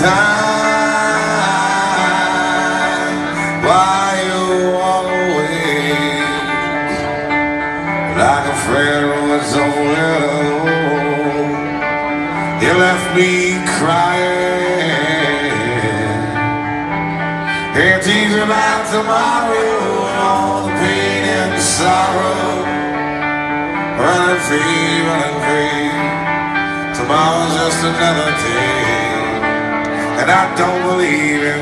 time. Why you walk away like a friend was a widow? You left me crying and teasing about tomorrow and all the pain and sorrow. Running free, running free. Tomorrow's just another day, and I don't believe in.